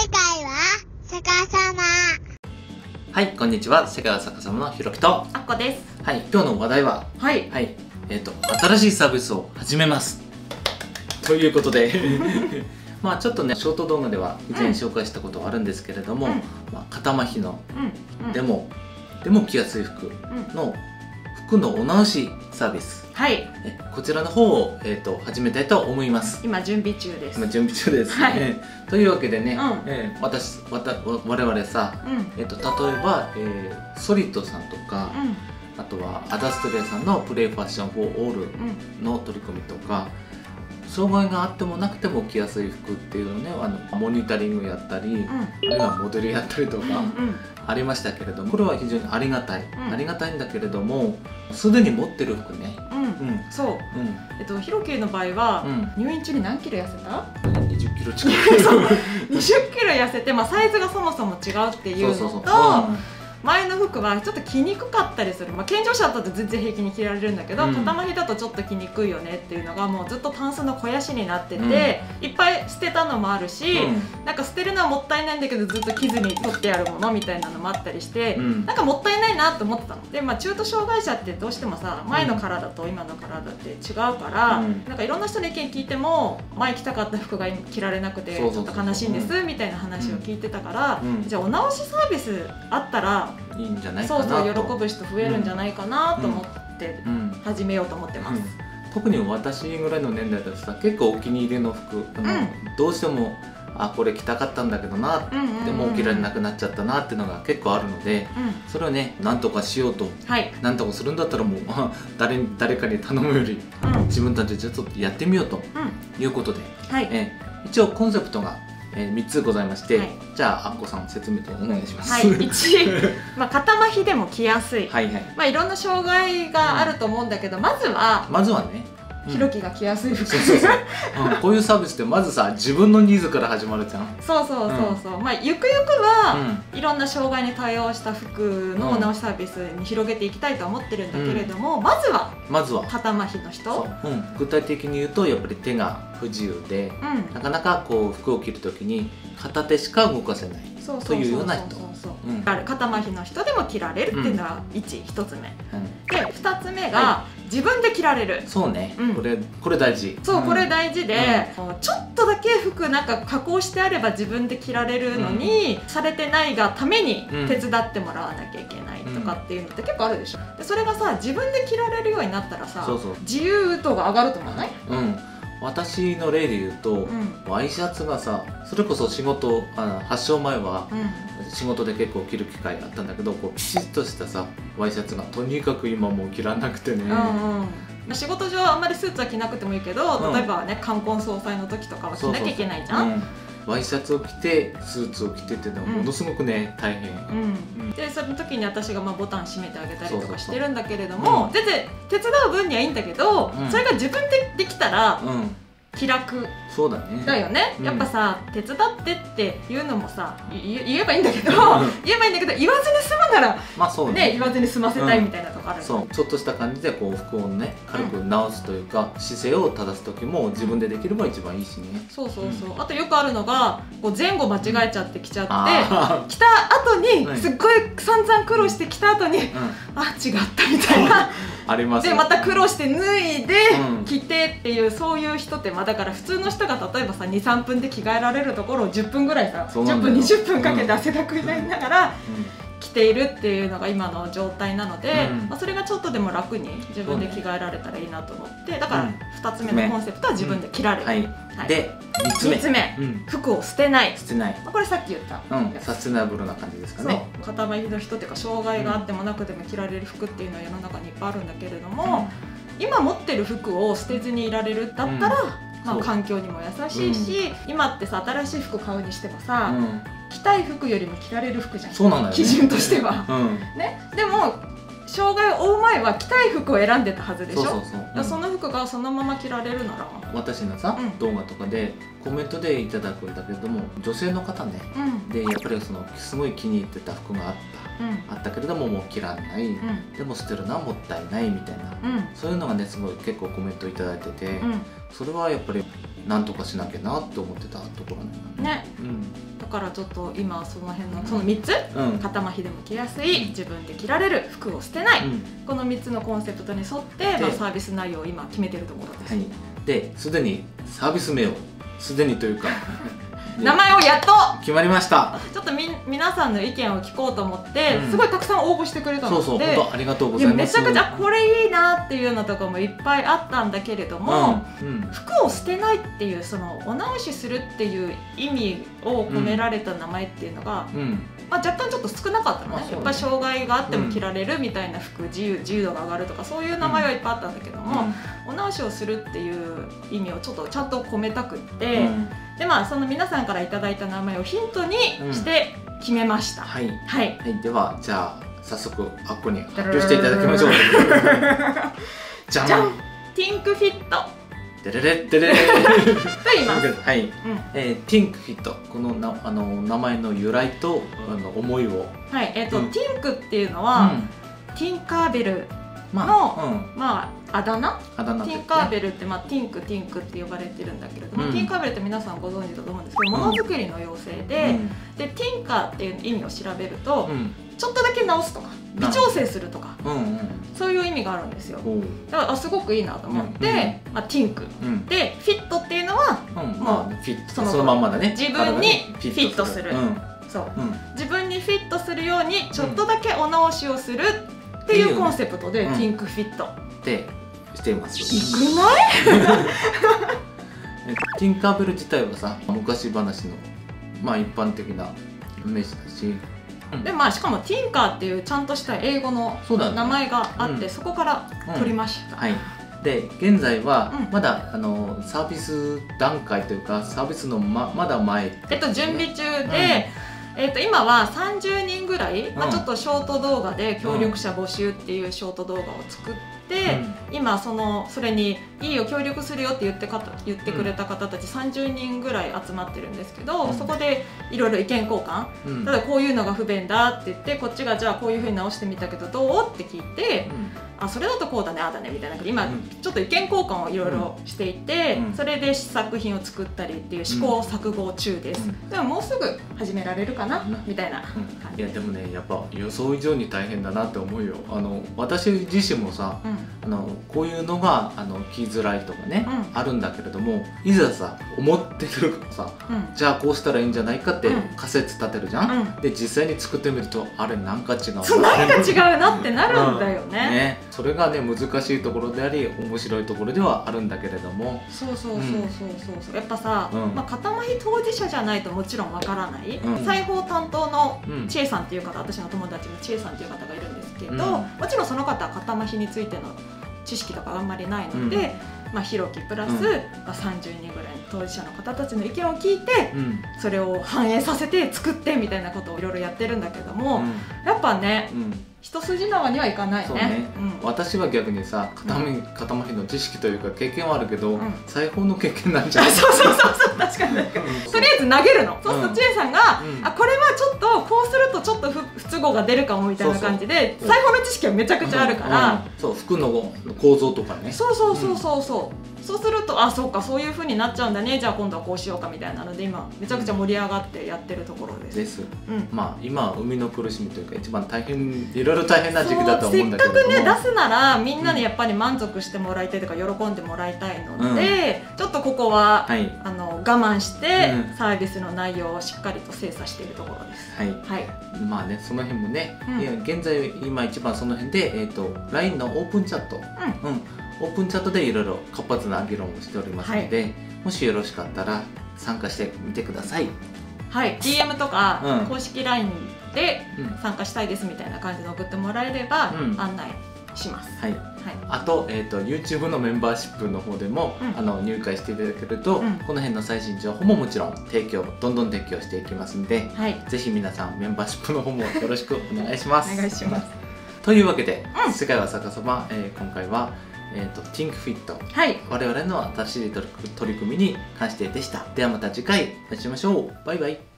世界は逆さま。はい、こんにちは。世界は逆さまのひろきと。あっこです。はい、今日の話題は、はい。はい、えっ、と、新しいサービスを始めます。ということで、まあちょっとね、ショート動画では以前紹介したことはあるんですけれども、うん。まあ、肩麻痺の、うん。うん。でも、でも着やすい服うん。の服のお直しサービス。はい。えこちらの方を、えー、と始めたいと思います。今準備中です。今準備中です、はい。えーというわけでね、うん。えー私わたわ我々さ、うん。えー、と例えば、えーソリッドさんとか、うん。あとはアダストレイさんのプレイファッションフォーオールうんの取り組みとか障害があってもなくても着やすい服っていうのをねあのモニタリングやったり、うん。あるいはモデルやったりとかうんありましたけれどもこれは非常にありがたい、ん。ありがたいんだけれどもすでに持ってる服ね。うん。うん。そう。うん。えっとヒロキの場合はうん。入院中に何キロ痩せた？20キロ近く そう。20キロ痩せてまあサイズがそもそも違うっていうそうそうのとそう前の服はちょっと着にくかったりする、まあ、健常者だと全然平気に着られるんだけど、うん。だとちょっと着にくいよねっていうのがもうずっとタンスの肥やしになってて、いっぱい捨てたのもあるし、うん。なんか捨てるのはもったいないんだけどずっと着ずに取ってあるものみたいなのもあったりして、うん。なんかもったいないなと思ってたの。で、まあ、中途障害者ってどうしてもさ前の体と今の体って違うから、うん。なんかいろんな人の意見聞いても前着たかった服が着られなくてちょっと悲しいんですみたいな話を聞いてたから、うん。じゃあお直しサービスあったらいいんじゃないかそうなと。そう喜ぶ人増えるんじゃないかなと思ってうん始めようと思ってます。特に私ぐらいの年代だとさ結構お気に入りの服、どうしてもあこれ着たかったんだけどなって、うんうんうんでもう着られなくなっちゃったなっていうのが結構あるのでうんそれをねなんとかしようとはい、なんとかするんだったらもう 誰に誰かに頼むよりうん。自分たちでちょっとやってみようとうん。いうことで、はい。えー一応コンセプトが、え3つございまして、はい。じゃああっこさん説明とお願いします。はい、1、まあ、肩麻痺でも着やすい、はいはい。まあ、いろんな障害があると思うんだけど、まずは、まずはね、うん。ひろきが着やすい服、そうそうそう、うんこういうサービスってまずさ自分のニーズから始まるじゃん。そうそうそうそう、まあ、ゆくゆくは、うん。いろんな障害に対応した服のお直しサービスに広げていきたいとは思ってるんだけれども、まずはまずは。肩麻痺の人。うん、具体的に言うとやっぱり手が不自由でうん。なかなかこう服を着るときに片手しか動かせない、そうというような人。そうそううんある肩麻痺の人でも着られるっていうのが 1, 一つ目。うん、で2つ目が、は自分で着られる。そうね、うん。これこれ大事。そう、ん。これ大事で、ちょっとだけ服なんか加工してあれば自分で着られるのに、されてないがためにうん。手伝ってもらわなきゃいけないとかっていうのって結構あるでしょ。でそれがさ自分で着られるようになったらさ自由度が上がると思わない？うん私の例で言うと、うん。ワイシャツがさそれこそ仕事あ発症前はうん。仕事で結構着る機会あったんだけどこうピシッとしたさワイシャツがとにかく今もう着らなくてね、うんうん。まあ仕事上あんまりスーツは着なくてもいいけど、うん。例えばね冠婚葬祭の時とかは着なきゃいけないじゃん。うん。ワイシャツを着てスーツを着てっていうのはものすごくね、大変、うん。でその時に私がまあボタン閉めてあげたりとそうそうそうかしてるんだけれどもうん。全然手伝う分にはいいんだけど、うん。それが自分でできたらうん。気楽。そうだね。だよね、うん。やっぱさ手伝ってっていうのもさい言言えばいいんだけど、うん。言えばいいんだけど言わずに済むならまあそうね。言わずに済ませたいみたいなとこある、そう。ちょっとした感じでこう服をね軽く直すというか、姿勢を正す時も自分でできれば一番いいしね。そうそうそう。あとよくあるのがこう前後間違えちゃってきちゃってあ来た後にはいすっごい散々苦労して来た後に、あ違ったみたいな あります。でまた苦労して脱いでうん。着てっていうそういう人ってまあだから普通の人が例えばさ23分で着替えられるところを10分ぐらいさ10分そうなんだよ。20分かけて汗だくになりながらているっていうのが今の状態なので、うん。まあ、それがちょっとでも楽に自分で着替えられたらいいなと思ってだからうん2つ目のコンセプトは自分で着られる、ん。はい、はい。で3つ目。3つ目。うん、服を捨てない。捨てない、まあこれさっき言った、うん、サステナブルな感じですかそう。ね肩麻痺の人っていうか障害があってもなくても着られる服っていうのは世の中にいっぱいあるんだけれども、今持ってる服を捨てずにいられる。だったら、まあ、環境にも優しいし、今ってさ新しい服買うにしてもさ、うん、着たい服よりも着られる服じゃん。そうなんだよね。基準としては。うん。ね、でも障害を負う前は着たい服を選んでたはずでしょ？そうその服がそのまま着られるなら。私のさ、うん。動画とかでコメントでいただくんだけれども女性の方ね。うん。でやっぱりそのすごい気に入ってた服があった。うん。あったけれどももう着らんない、うん。でも捨てるのはもったいないみたいな。うん。そういうのがねすごい結構コメントいただいてて、うん。それはやっぱりなんとかしなきゃなって思ってたところなんだね。うん。だからちょっと今その辺のその3つ。うん。肩麻痺でも着やすい自分で着られる。服を捨てない、うん。この3つのコンセプトに沿って、まあ、でサービス内容を今決めてるところです、はい。ですでにサービス名をすでにというか名前をやっと。決まりました。ちょっとみ皆さんの意見を聞こうと思って、うん。すごいたくさん応募してくれたのでそうそう本当ありがとうございます。ちゃくちゃこれいいなっていうのとかもいっぱいあったんだけれども、うん。うん。服を捨てないっていうそのお直しするっていう意味を込められた名前っていうのが、うん。まあ、若干ちょっと少なかったのね。ね。やっぱり障害があっても着られるみたいな服、自由自由度が上がるとかそういう名前はいっぱいあったんだけども、お直しをするっていう意味をちょっとちゃんと込めたくって、うんでまあその皆さんからいただいた名前をヒントにして決めました、はいはいはい、ではじゃあ早速あっこに発表していただきましょう。じゃん。ティンクフィットデレレッデレレと言います、はい、うんえー、ティンクフィットこのなあの名前の由来とあの思いを、はいえっとうんティンクっていうのうは、ん、ティンカーベルまのあ、うん、まああだ名？あだ名ティンカーベルって、まあ、ティンクティンクって呼ばれてるんだけれども、うん。ティンカーベルって皆さんご存知だと思うんですけどうん。ものづくりの妖精で,、でティンカーっていう意味を調べると、うん、うん、ちょっとだけ直すとか微調整するとかうん、うん、そういう意味があるんですよ。だからあすごくいいなと思って、まあ、ティンク。うん、でフィットっていうのはうん、もまあ、フィットそのまんまだね。自分に体フィットする。うん、そう。うん、自分にフィットするようにちょっとだけお直しをするっていうコンセプトで、うんティンクフィット、ってしています。いくない？え ティンカーベル自体はさ、昔話のまあ一般的なイメージだし、でまあしかもティンカーっていうちゃんとした英語の名前があって、うん。そこから取りました、はい。で現在はうん。まだ、あのサービス段階というかサービスのままだ前えっと準備中で、えっと今は30人ぐらい、まあ、うんちょっとショート動画で協力者募集っていうショート動画を作って、今そのそれに「いいよ協力するよ」って言ってか言ってくれた方たち30人ぐらい集まってるんですけど、うん。そこでいろいろ意見交換。うん。うんただこういうのが不便だって言ってこっちがじゃあこういうふうに直してみたけどどう？って聞いてあそれだとこうだねああだねみたいな。今うん。ちょっと意見交換をいろいろしていて、うん。それで作品を作ったりっていう試行錯誤中です、うん。でももうすぐ始められるかな、うん。みたいなうん。感じ。いやでもねやっぱ予想以上に大変だなって思うよ。あの私自身もさうん。あのこういうのがあの聞きづらいとかね、うん。あるんだけれどもいざさ思ってるからさうん。じゃあこうしたらいいんじゃないかってうん。仮説立てるじゃん、うん。で実際に作ってみるとあれなんか違うな。そう何か違うなってなるんだよね,、ねそれがね難しいところであり面白いところではあるんだけれども。そうそうそうそうそう。そうやっぱさ、うん。まあ、肩麻痺当事者じゃないともちろんわからない、うん。裁縫担当のうん。千恵さんっていう方私の友達の千恵さんっていう方がいるんですけど、うん。もちろんその方は肩麻痺についての知識とかあんまりないので、まあ、ひろきプラス、うん。まあ、30人ぐらいの当事者の方たちの意見を聞いてうん。それを反映させて作ってみたいなことをいろいろやってるんだけども、やっぱねうんうん一筋縄にはいかないね。ね。うん。私は逆にさ肩まひ肩まひの知識というか経験はあるけど、うん。裁縫の経験なんじゃあない？そうそうそうそう。確かに確かに。うん。とりあえず投げるの、そうすると千恵さんが、うん。あこれはちょっとこうするとちょっと不不都合が出るかもみたいな感じで裁縫の知識はめちゃくちゃあるから、うん。そう服の構造とかね。そうそうそうそうそう、そうするとあそうかそういうふうになっちゃうんだね。じゃあ今度はこうしようかみたいなので今めちゃくちゃ盛り上がってやってるところです。です。うん。まあ今は生みの苦しみというか一番大変いろいろ大変な時期だと思うんだけれども。せっかくね。出すならみんなにやっぱり満足してもらいたいとか喜んでもらいたいので、ちょっとここは、はい。あの我慢して、うん。サービスの内容をしっかりと精査しているところです。はい。はい、まあねその辺もね、うん。いや現在今一番その辺で、えー、と LINE のオープンチャット、ううん、オープンチャットでいろいろ活発な議論をしておりますので、もしよろしかったら参加してみてください、はい、DM とか、うん。公式 LINE でうん。参加したいですみたいな感じで送ってもらえれば、うん。案内します。はい、はい。あと,、えー、と YouTube のメンバーシップの方でも、うん。あの入会していただけると、うん。この辺の最新情報ももちろん提供どんどん提供していきますんではい、ぜひ皆さんメンバーシップの方もよろしくお願いしますお願いします。というわけで、うん世界は逆さま、えー今回は、えー、と ThinkFit はい、我々の新しい取り組みに関してでした。ではまた次回お会いしましょう。バイバイ